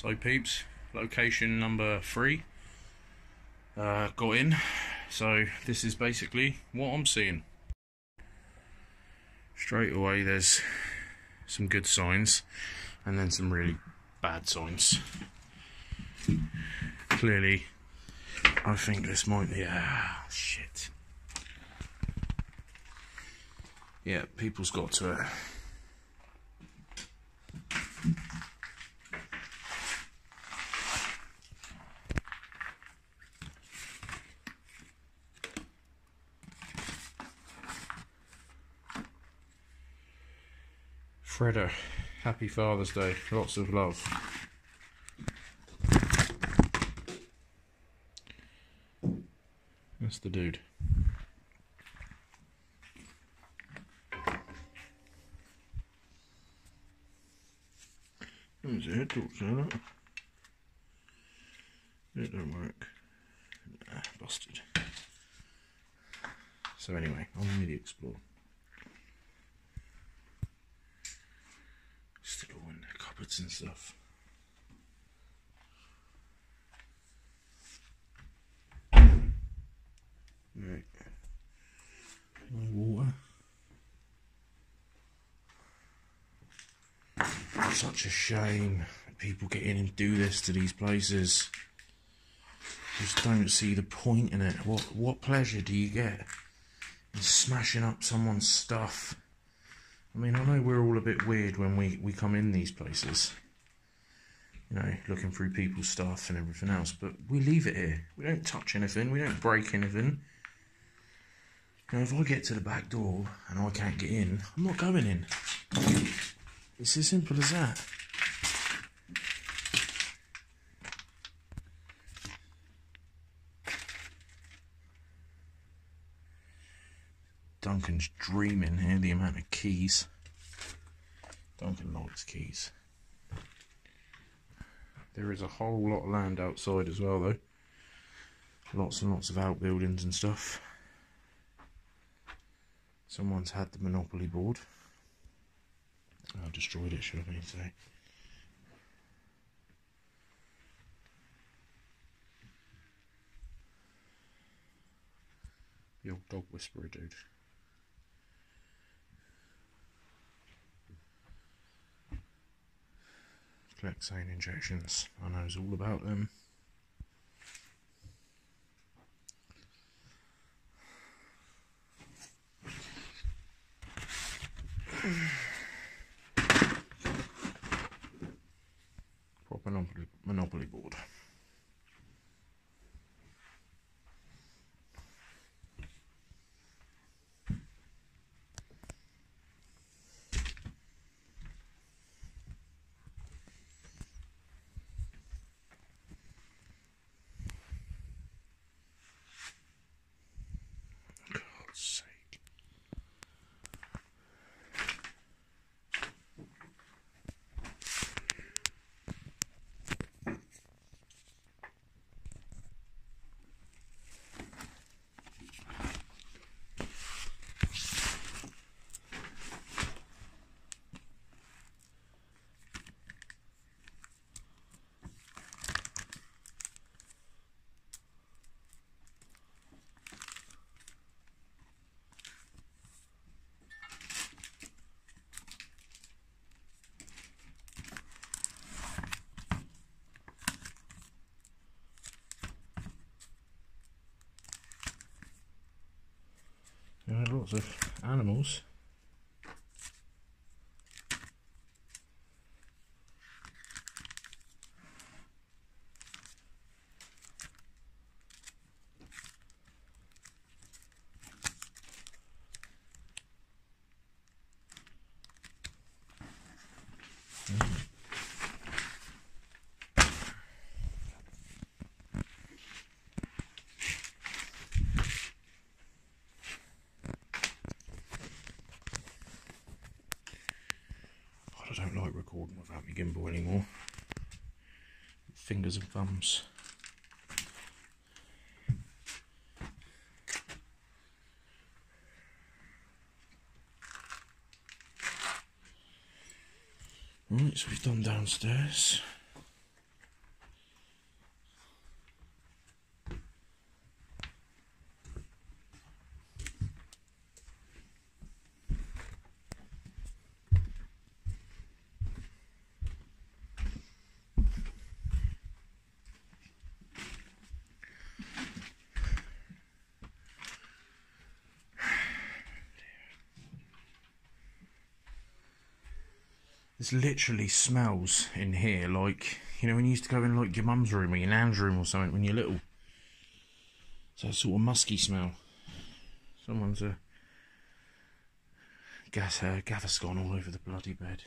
So peeps, location number three. Uh, got in. So this is basically what I'm seeing. Straight away there's some good signs and then some really bad signs. Clearly I think this might be ah shit. Yeah, people's got to Fredder, happy Father's Day. Lots of love. That's the dude. There's a head torch there. It don't work. Nah, busted. So anyway, on with the Explore. Still all in the cupboards and stuff. Right. No water. Such a shame people get in and do this to these places. Just don't see the point in it. What what pleasure do you get in smashing up someone's stuff? I mean, I know we're all a bit weird when we, we come in these places. You know, looking through people's stuff and everything else, but we leave it here. We don't touch anything, we don't break anything. Know, if I get to the back door and I can't get in, I'm not going in. It's as simple as that. Duncan's dreaming here, the amount of keys. Duncan likes keys. There is a whole lot of land outside as well, though. Lots and lots of outbuildings and stuff. Someone's had the Monopoly board. I've destroyed it, should I say. The old dog whisperer dude. Clexane injections. I know all about them. Proper monopoly, monopoly board. God's sake. There are lots of animals. I don't like recording without my gimbal anymore. Fingers and thumbs. Right, so we've done downstairs. Literally smells in here like you know when you used to go in like your mum's room or your nan's room or something when you're little. So that sort of musky smell. Someone's a gas uh, Gaviscon all over the bloody bed.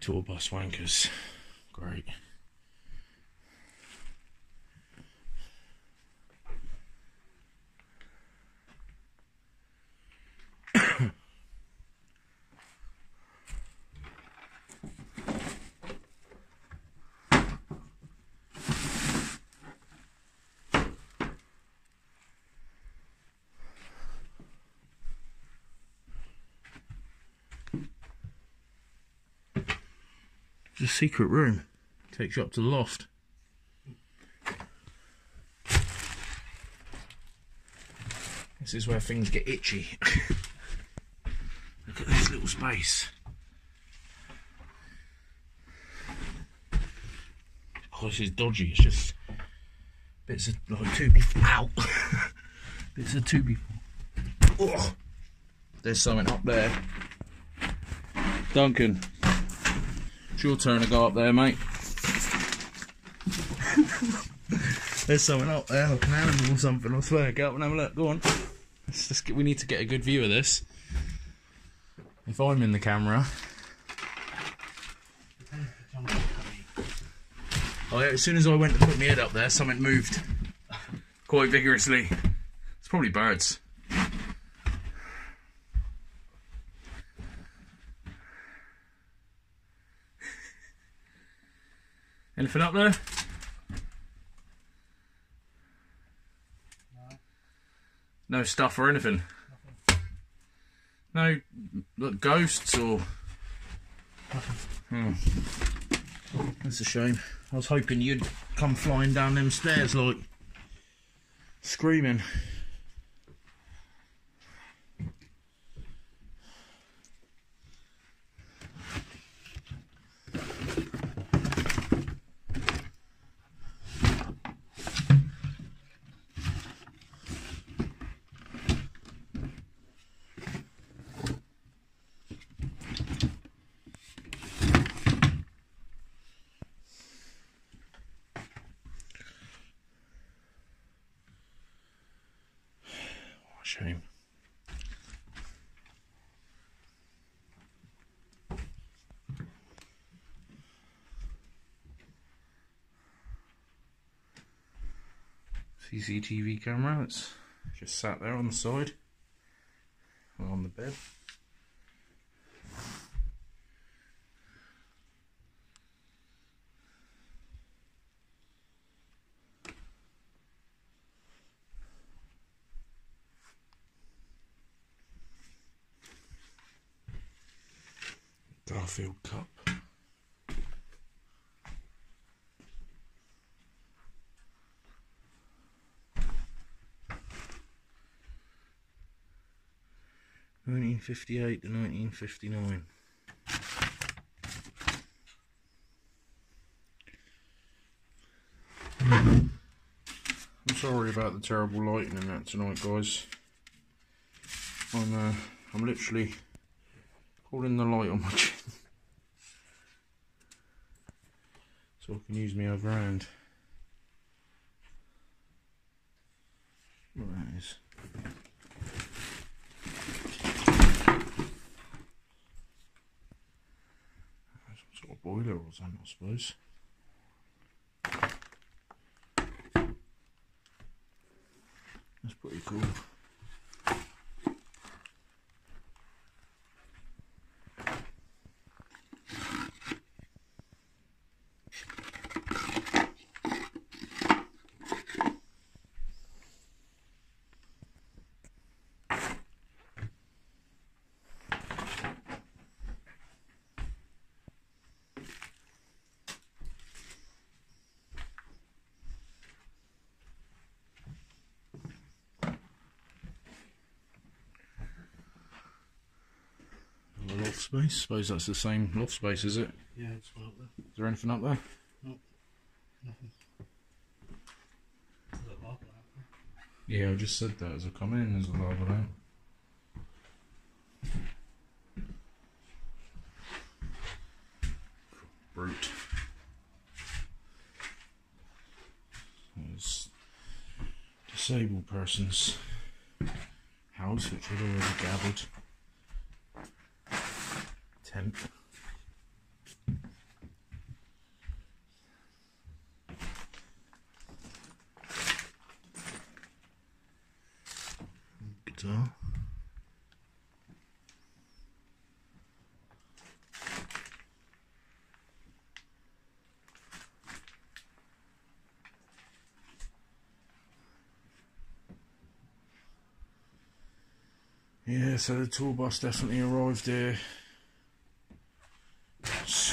Tour bus wankers. Great. A secret room. Takes you up to the loft. This is where things get itchy. Look at this little space. Oh, this is dodgy. It's just bits of like two people. Ow! bits of two people. Oh, there's something up there. Duncan, it's your turn to go up there, mate. There's something up there, like an animal or something. I swear. Get up and have a look. Go on. Let's just get, we need to get a good view of this. If I'm in the camera. Oh yeah, as soon as I went to put my head up there, something moved quite vigorously. It's probably birds. Anything up there? No stuff or anything. No look, ghosts or. Hmm. That's a shame. I was hoping you'd come flying down them stairs like screaming. What a shame. CCTV camera that's just sat there on the side or on the bed. Garfield Cup. Nineteen fifty eight to nineteen fifty nine. I'm sorry about the terrible lighting in that tonight, guys. I'm uh, I'm literally holding the light on my chin. So I can use my other hand. What that is. Some sort of or something, I suppose. That's pretty cool. The loft space. Suppose that's the same loft space, is it? Yeah, it's well up there. Is there anything up there? Nothing. There's a out there. Yeah, I just said that as I come in. There's a lava lamp. Brute. There's disabled person's house, which had already gathered. Tent. Guitar. Yeah, so the bus definitely arrived here.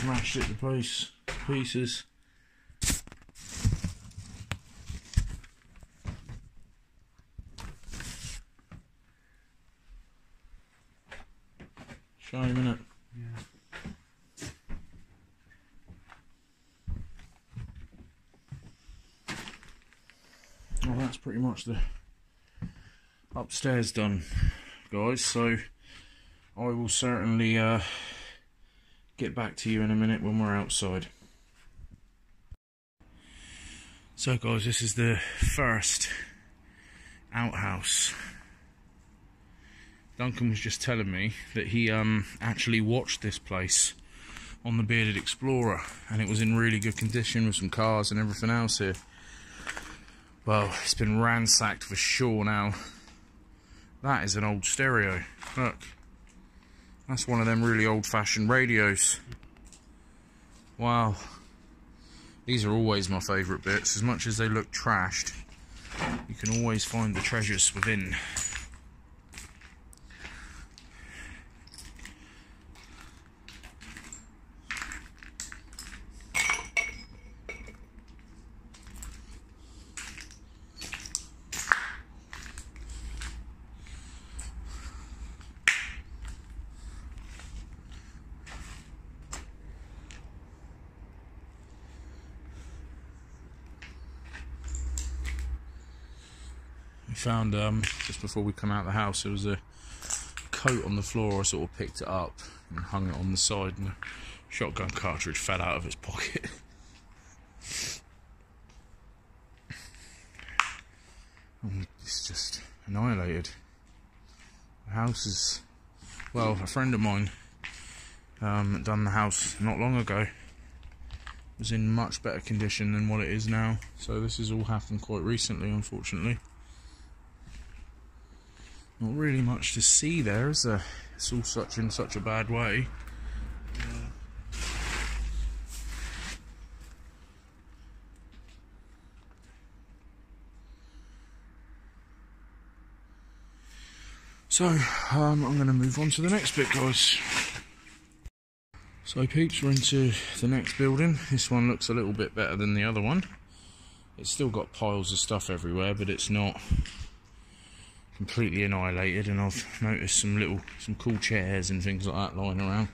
Smashed it to place pieces. Shame, innit? Yeah. Well, that's pretty much the upstairs done, guys. So I will certainly uh, get back to you in a minute when we're outside. So, guys, this is the first outhouse. Duncan was just telling me that he um, actually watched this place on the Bearded Explorer, and it was in really good condition with some cars and everything else here. Well, it's been ransacked for sure now. That is an old stereo. Look. That's one of them really old fashioned radios. Wow. These are always my favourite bits. As much as they look trashed, you can always find the treasures within. We found um, just before we come out of the house, there was a coat on the floor. I sort of picked it up and hung it on the side, and a shotgun cartridge fell out of its pocket. it's just annihilated. The house is, well, a friend of mine um, done the house not long ago. It was in much better condition than what it is now. So this has all happened quite recently, unfortunately. Not really much to see there, is there? It's all such in such a bad way. So, um, I'm going to move on to the next bit, guys. So, peeps, we're into the next building. This one looks a little bit better than the other one. It's still got piles of stuff everywhere, but it's not completely annihilated and I've noticed some little some cool chairs and things like that lying around.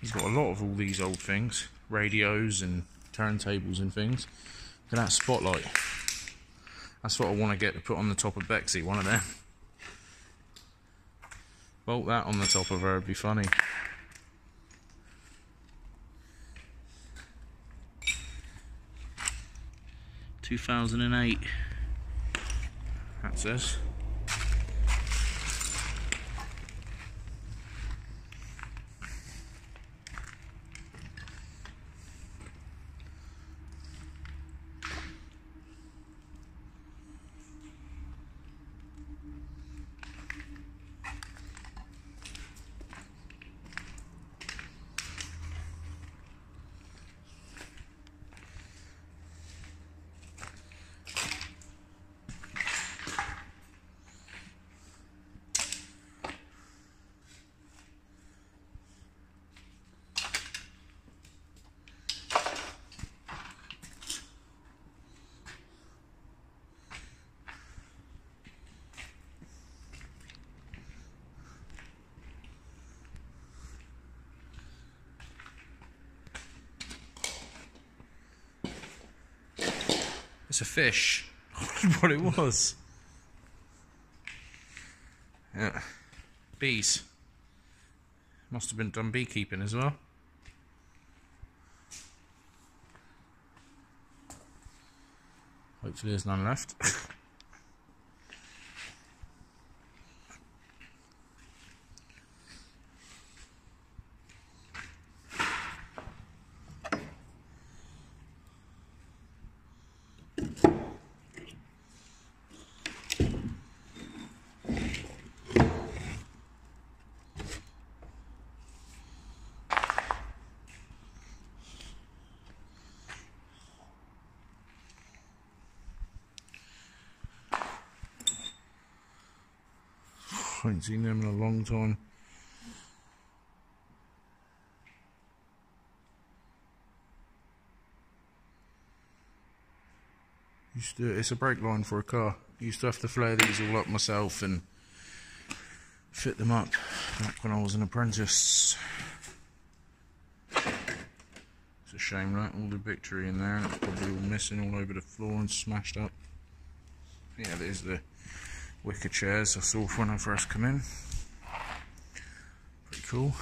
He's got a lot of all these old things, radios and turntables and things. Look at that spotlight. That's what I want to get to put on the top of Bexy, one of them. Bolt that on the top of her would be funny. Two thousand and It's a fish. what it was. Yeah. Bees. Must have been done beekeeping as well. Hopefully there's none left. I ain't seen them in a long time. Used to, it's a brake line for a car. Used to have to flare these all up myself and fit them up back when I was an apprentice. It's a shame that all the victory in there and it's probably all missing all over the floor and smashed up. Yeah, there's the wicker chairs I saw when I first come in. Pretty cool.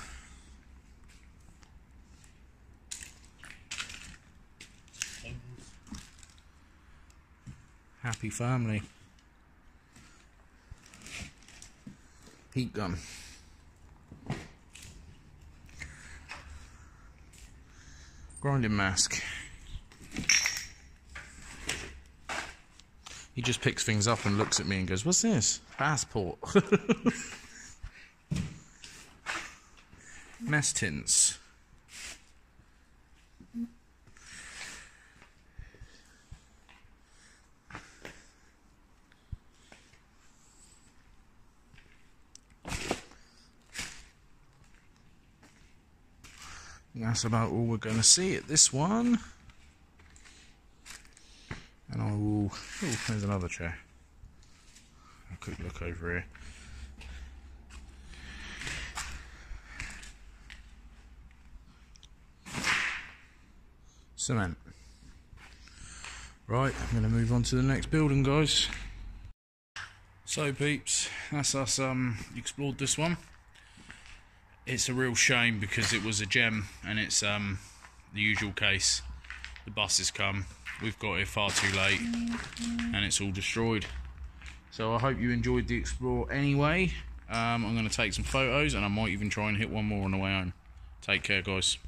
Happy family. Heat gun. Grinding mask. He just picks things up and looks at me and goes, What's this? Passport. Mess tins. That's about all we're going to see at this one. And I will. Oh, there's another chair. A quick look over here. Cement. Right, I'm going to move on to the next building, guys. So, peeps, that's us um, explored this one. It's a real shame because it was a gem and it's um, the usual case. The bus has come, we've got here far too late and it's all destroyed. So I hope you enjoyed the explore anyway. Um, I'm going to take some photos and I might even try and hit one more on the way home. Take care, guys.